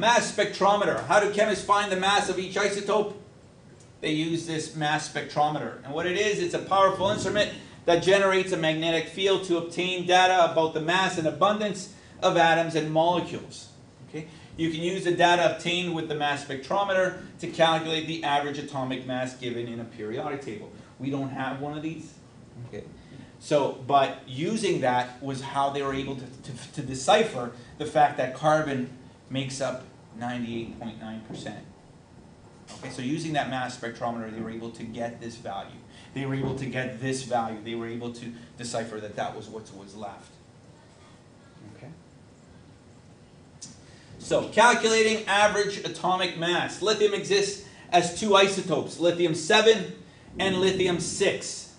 mass spectrometer. How do chemists find the mass of each isotope? They use this mass spectrometer. And what it is, it's a powerful instrument that generates a magnetic field to obtain data about the mass and abundance of atoms and molecules. Okay? You can use the data obtained with the mass spectrometer to calculate the average atomic mass given in a periodic table. We don't have one of these. Okay. So, but using that was how they were able to, to, to decipher the fact that carbon makes up 98.9%. Okay, so using that mass spectrometer, they were able to get this value. They were able to get this value. They were able to decipher that that was what was left. Okay. So, calculating average atomic mass. Lithium exists as two isotopes, lithium 7 and lithium 6.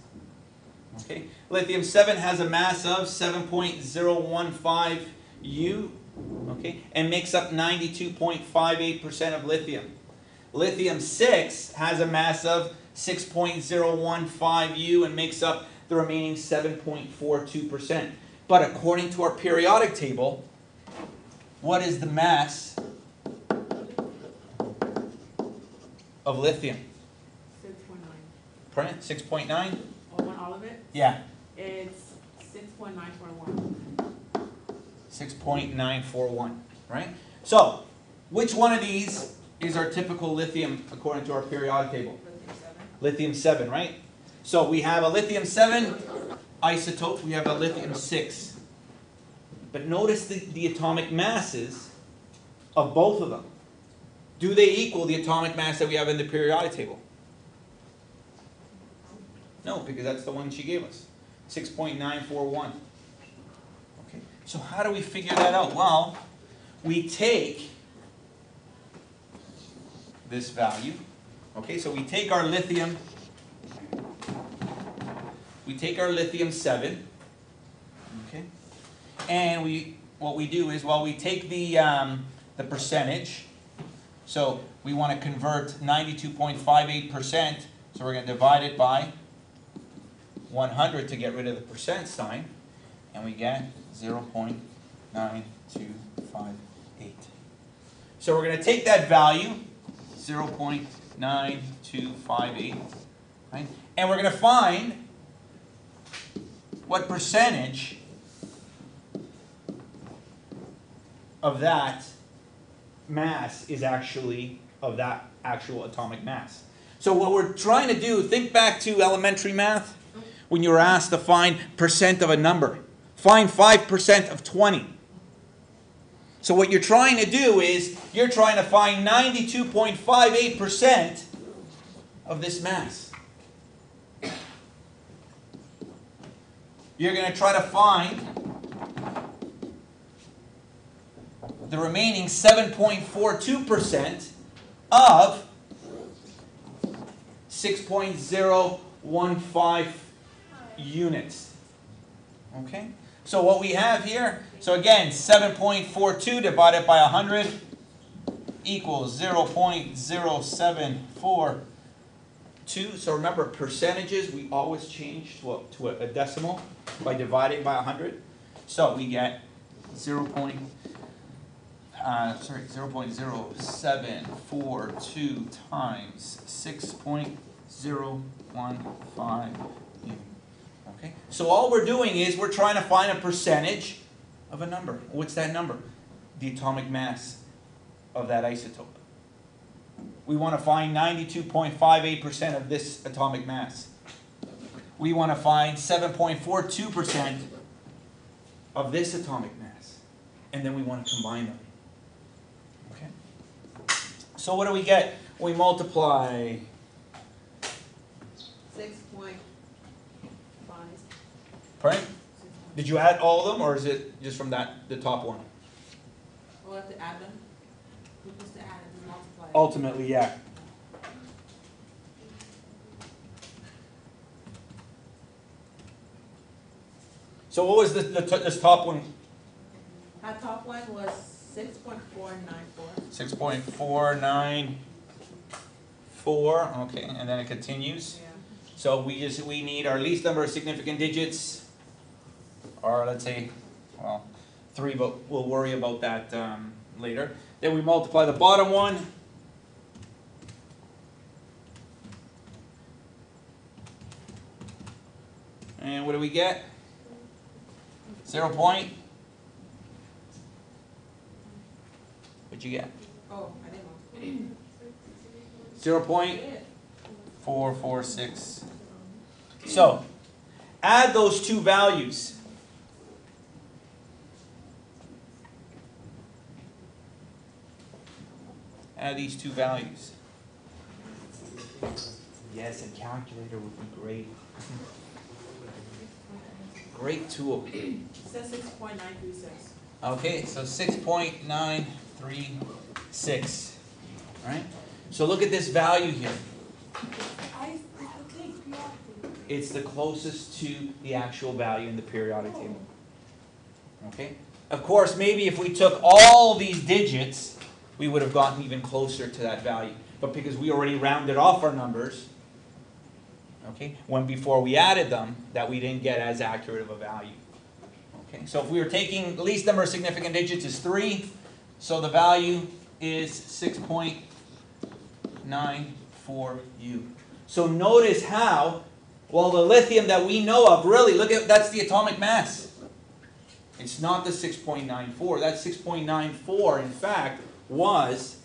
Okay. Lithium 7 has a mass of 7.015 U, okay, and makes up 92.58% of lithium. Lithium 6 has a mass of 6.015 U and makes up the remaining 7.42%. But according to our periodic table, what is the mass of lithium? 6.9. Pardon? 6.9? All of it? Yeah. It's 6.941. 6.941, right? So, which one of these is our typical lithium according to our periodic table? Lithium seven. Lithium 7, right? So we have a lithium 7 isotope, we have a lithium 6. But notice the, the atomic masses of both of them. Do they equal the atomic mass that we have in the periodic table? No, because that's the one she gave us 6.941. So how do we figure that out? Well, we take this value. Okay, so we take our lithium, we take our lithium 7, okay, and we, what we do is, well, we take the, um, the percentage, so we want to convert 92.58%, so we're going to divide it by 100 to get rid of the percent sign, and we get 0.9258. So we're going to take that value, 0.9258, right? And we're going to find what percentage of that mass is actually of that actual atomic mass. So what we're trying to do, think back to elementary math when you were asked to find percent of a number. Find 5% of 20. So what you're trying to do is you're trying to find 92.58% of this mass. You're going to try to find the remaining 7.42% of 6.015 units. Okay? So what we have here, so again, 7.42 divided by 100 equals 0.0742. So remember, percentages, we always change to a, to a decimal by dividing by 100. So we get 0. Point, uh, sorry, 0.0742 times 6.015 Okay? So all we're doing is we're trying to find a percentage of a number. What's that number? The atomic mass of that isotope. We want to find 92.58% of this atomic mass. We want to find 7.42% of this atomic mass. And then we want to combine them. Okay? So what do we get we multiply Six point five. Pardon? Did you add all of them, or is it just from that, the top one? We'll have to add them. We're to add and multiply. Ultimately, yeah. So what was the, the, this top one? Our top one was six point four nine four. Six point four nine four, okay, and then it continues. Yeah. So we just, we need our least number of significant digits, or let's say, well, three, but we'll worry about that, um, later. Then we multiply the bottom one. And what do we get? Zero point? What'd you get? Oh, I didn't know. Zero point four four six. So, add those two values. Add these two values. Yes, a calculator would be great. Great tool. It says six point nine three six. Okay, so six point nine three six, right? So look at this value here. I, I think, periodically. It's the closest to the actual value in the periodic table. Oh. Okay? Of course, maybe if we took all these digits, we would have gotten even closer to that value. But because we already rounded off our numbers, okay, when before we added them, that we didn't get as accurate of a value. Okay, so if we were taking, the least number of significant digits is three, so the value is six point nine four U. So notice how well, the lithium that we know of, really, look at that's the atomic mass. It's not the 6.94. That's 6.94, in fact, was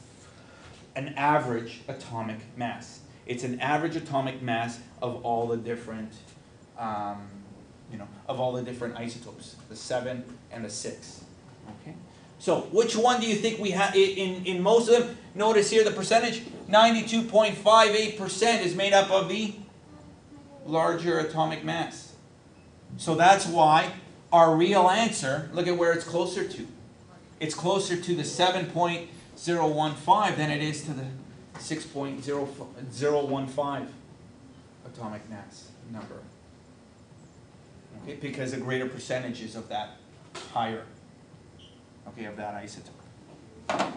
an average atomic mass. It's an average atomic mass of all the different, um, you know, of all the different isotopes, the seven and the six. Okay. So, which one do you think we have in in most of them? Notice here the percentage: 92.58% is made up of the larger atomic mass. So that's why our real answer, look at where it's closer to. It's closer to the 7.015 than it is to the 6.015 atomic mass number. Okay, because the greater percentages of that higher, okay, of that isotope.